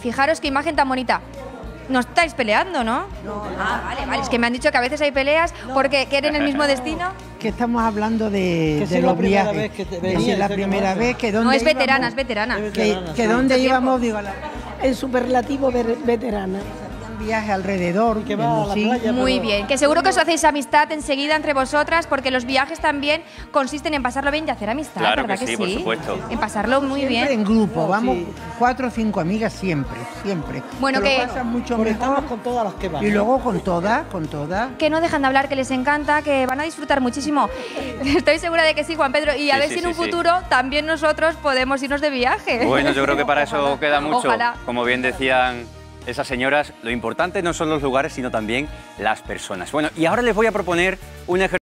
Fijaros qué imagen tan bonita. No estáis peleando, ¿no? No, Ah, vale, vale. Es que me han dicho que a veces hay peleas porque quieren el mismo destino. Que estamos hablando de, Que si de es la los primera viajes. vez que te Que venía, la que primera no vez que dónde No es veterana, íbamos, es veterana. Que, que sí. dónde íbamos, digo, la, En superlativo veterana. Viaje alrededor. que va a la playa. Muy pero- bien, que seguro que os hacéis amistad enseguida entre vosotras, porque los viajes también consisten en pasarlo bien y hacer amistad, Claro ¿verdad que sí, por supuesto. En pasarlo muy Siempre bien. en grupo, vamos sí. cuatro o cinco amigas siempre, siempre. Bueno, lo que- pasas mucho mejor. estamos con todas las que van. Y luego con todas, con todas. Que no dejan de hablar, que les encanta, que van a disfrutar muchísimo. Estoy segura de que sí, Juan Pedro. Y a Sí, ver sí, si en un sí, sí. futuro también nosotros podemos irnos de viaje. Bueno, yo creo que para eso queda mucho. Ojalá. Como bien decían esas señoras, lo importante no son los lugares, sino también las personas. Bueno, y ahora les voy a proponer un ejercicio.